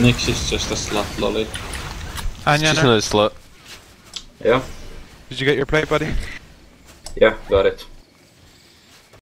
Nix is just a slut lolly. Anya, Just another slut. Yeah, did you get your plate, buddy? yeah, got it.